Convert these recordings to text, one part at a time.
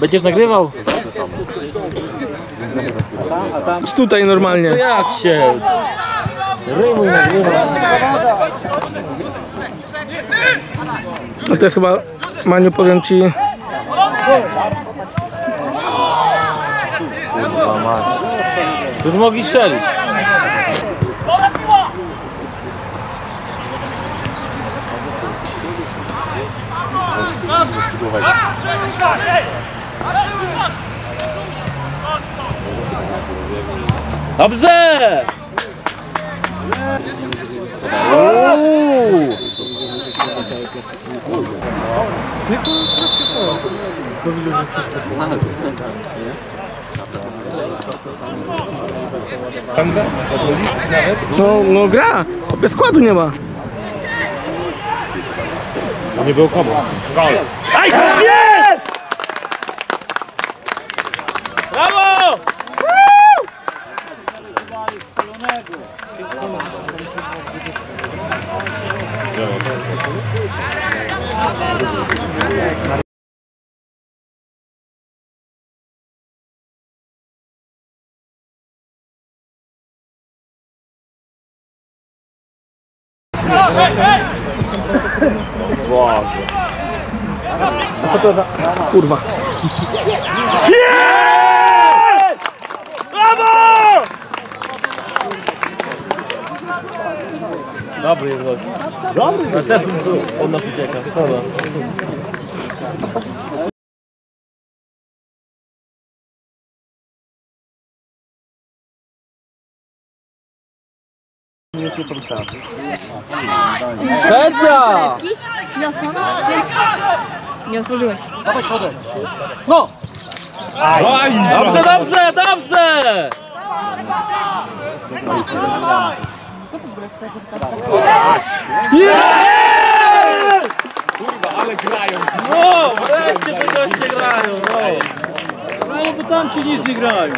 Będziesz nagrywał? Idź tutaj normalnie. Jak się? Rymuj nagrywa. No to jest chyba, Maniu, powiem ci. Już mogli strzelić. Dobrze! Uuu. no, no gra. Bez składu nie ma. Nie było komu. Aj, jest! Kurwa. Dobry jest gość. Dobry jest. Też od nas ucieka. Szkoda. Sędzia! Nie otworzyłeś, więc nie otworzyłeś. Dobrze, dobrze, dobrze! Kurwa, ale grają. No, wreszcie te goście grają, no. No bo tam ci nic nie grają.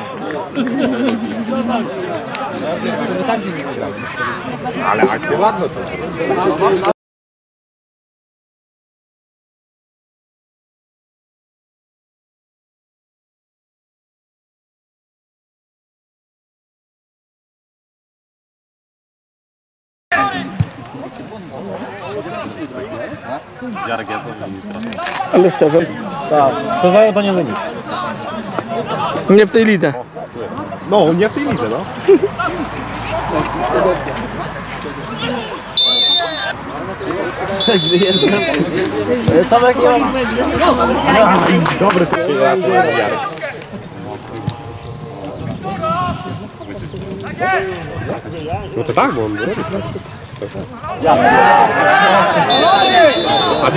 Ale szczerze, To zajął to nie wynik. nie w tej lidze. No, nie w tej lidze, no. Trzeźwy jeden. Tomek nie ma... Dobry, to ja No to tak, bo on robi. A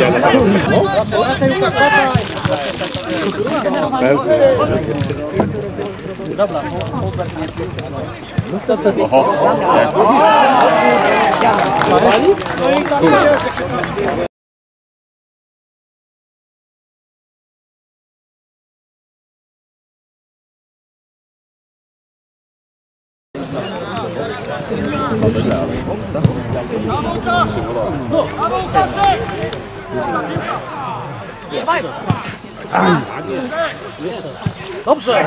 nie, no Dobrze!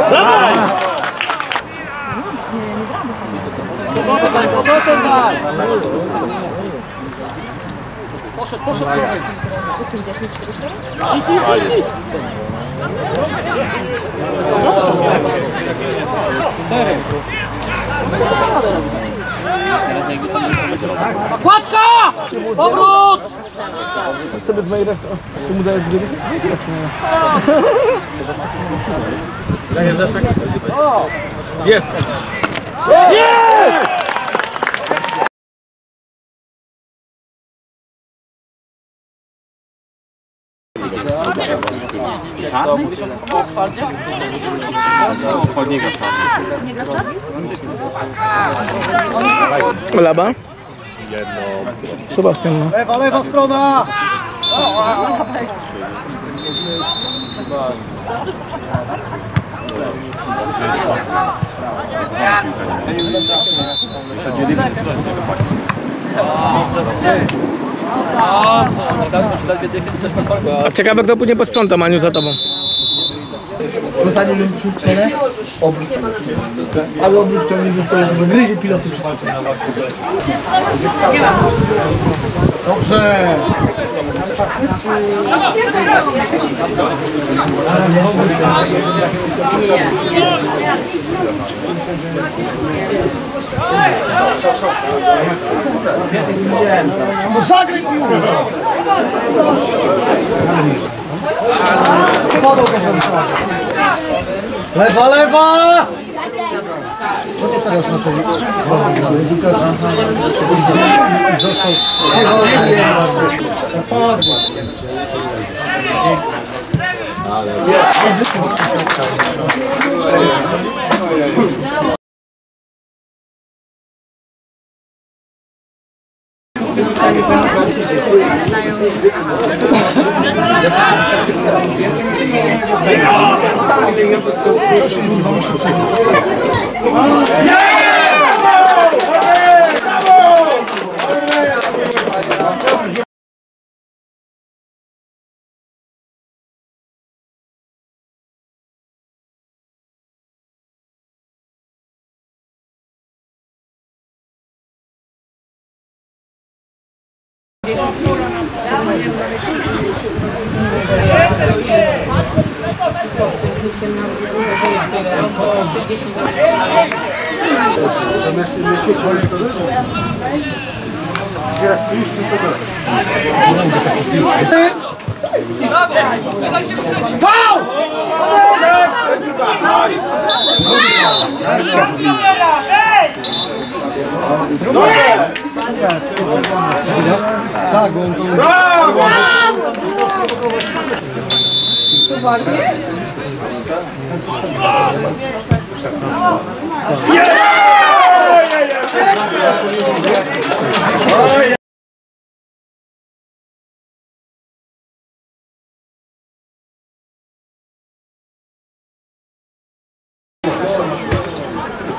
Poszedł, poszedł. Kładka! Powrót! Sobie z mojej reszty. Tu mu dajesz dwie Jest! Laba? jedno. Sebastian, no. Lewa, lewa strona! A ciekawe kto później posprząta Maniu za tobą. Żeby przyszł stronę, obrót. Cały obrót ciągnie ze stołu, bo gryzie piloty wszystko. Dobrze. No zagraj piłkę. można to zrobić dla edukacji, żeby został powolny. Ale jest. Ja Co ty teraz na tej Łukasz? Został. Tak, bo on to...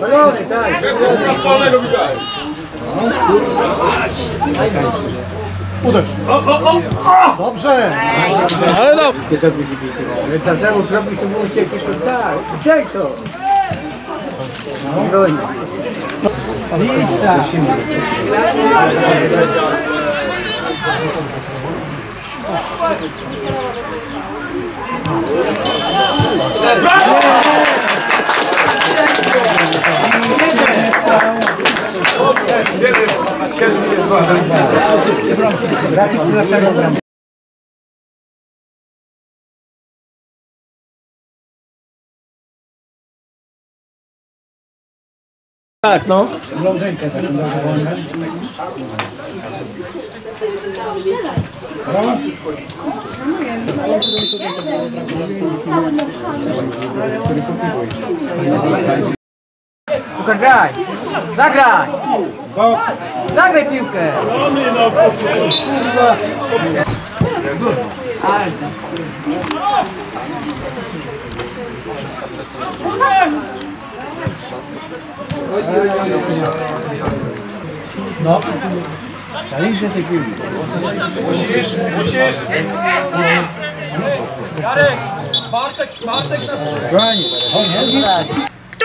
czasie wolnym. Dobrze! Ale dobrze. Tadeusz zrobił to było się jakieś tak. Gdzie to? No. Idź tak. Zapis na stanowisko. Tak, no. Łukasz, graj! Zagraj! Zagraj piłkę! No. Ja nigdy tej piłki. Trzy